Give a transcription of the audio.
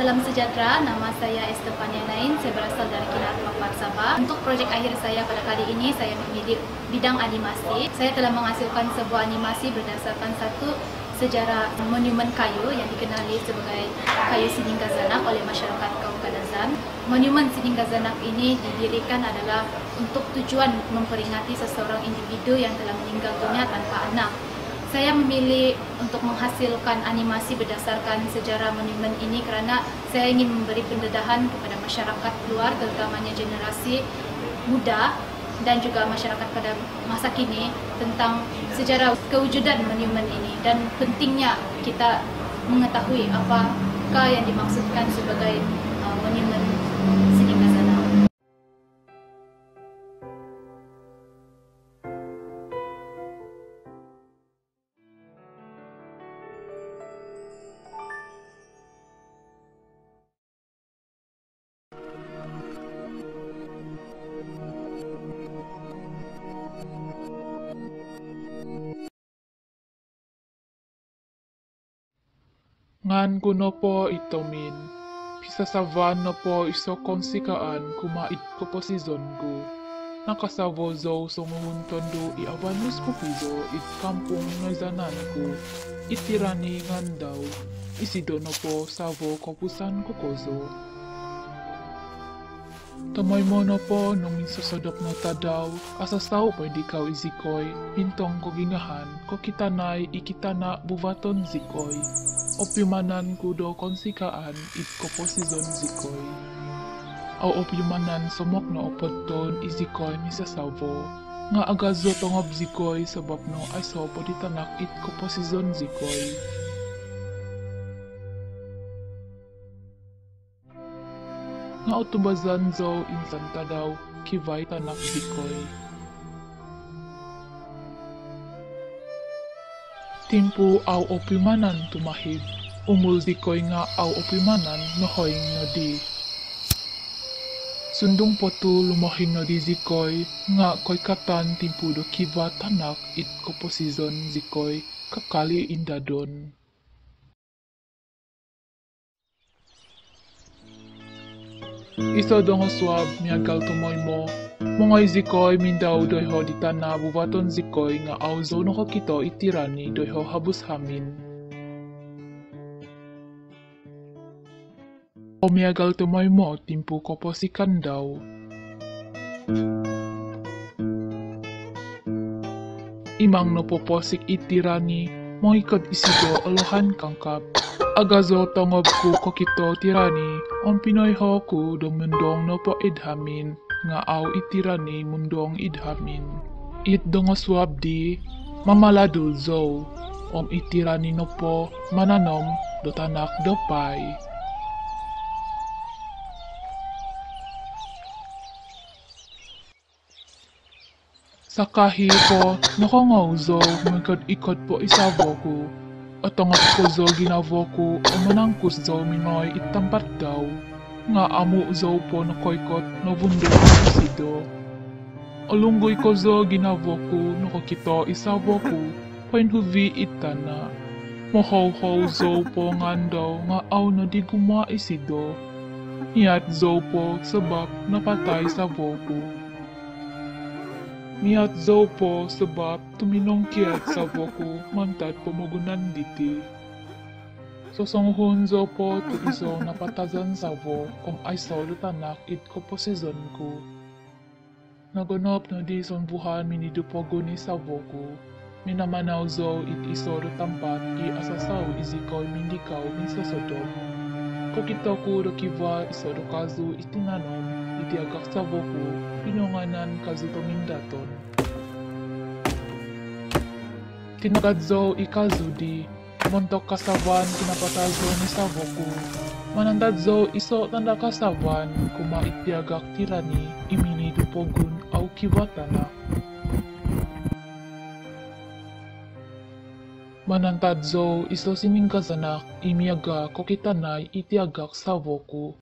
Salam sejahtera, nama saya Estefania Nain, saya berasal dari Kinar Papat Sabah. Untuk projek akhir saya pada kali ini, saya memilih bidang animasi. Saya telah menghasilkan sebuah animasi berdasarkan satu sejarah monumen kayu yang dikenali sebagai kayu Sidinggazanak oleh masyarakat kaum Kadazan. Monumen Sidinggazanak ini didirikan adalah untuk tujuan memperingati seseorang individu yang telah meninggal dunia tanpa anak. Saya memilih untuk menghasilkan animasi berdasarkan sejarah monumen ini kerana saya ingin memberi pendedahan kepada masyarakat luar terutamanya generasi muda dan juga masyarakat pada masa kini tentang sejarah kewujudan monumen ini dan pentingnya kita mengetahui apakah yang dimaksudkan sebagai uh, monumen Ngan kuno po itomin. Pisa sa van no po iso konsikaan kumait ko po si Zongo. Nakasavo zo sumuhunton do iawan mis ko piso it kampung noizanan ko. Itirani ngan daw. Isido no po savo kopusan ko kozo. Tamoy mo no po nung isusodok no tadaw, asasaw po di kaw izikoy, pintong ko gingahan, ko kitanay ikitana buvaton zikoy. Opiumanan kudo konsikaan it ko po season zikoy. Aw opiumanan sumok na opodton izikoy ni sasavo, nga agazo tongob zikoy sabab no ay so po di tanak it ko po season zikoy. nga utubazan zo insanta daw kivay tanak dikoy. Timpu aw opimanan tumahid, umul dikoy nga aw opimanan nohoying no di. Sundong po tu lumahing no di zikoy nga koy katan timpu do kiva tanak it ko po season zikoy kakali indadon. Iso dongo swab miagal tumoy mo. Mongoy zikoy mindaw doy ho di tana buvaton zikoy nga auzo no ko kito itirani doy ho habus hamin. O miagal tumoy mo timpu ko po si kandaw. Imang no poposik itirani mo ikod isido alohan kangkap. Agazo tongob ku kokito tirani, on Pinoy ho ku do mundong no po idhamin, nga aw itirani mundong idhamin. It dongo swab di, mamalado zo, om itirani no po mananom do tanak do pay. Sa kahi po, nakangawzo, magkad ikot po isavo ko. At ang ko zo ginavo ko, umanang ko zo minoy itampat daw. Nga amo zo po na koykot na bundo na sido. Alunggoy ko zo ginavo ko, nakakito isavo ko, pain huvi itana. Mohaw-haw zo po ngandaw, nga aw na di guma isido. Hiyat zo po sabab napatay sa voko. Miat zo po sebab tuminong kiat sa voko mantat pumugunan diti. Så som hon såg på television patazanzavo om aisaulutannak itko på sezonku. di uppnådde som buhar min idupogoni savoku. Mina manau zo it isoru tampat i asasau izikoi mindikau min sosotoku. Kokitoku dokiva isoru kazu itinanom itiagak savoku inonganan kazu tomindaton. Tinagat zo ikazudi montok kasawan kinapatazo ni Savoku. Manandadzo iso tanda kasawan kumaitiagak tirani imini dupogun au kibatana. Manantadzo iso siningkazanak imiaga kokitanay itiagak Savoku.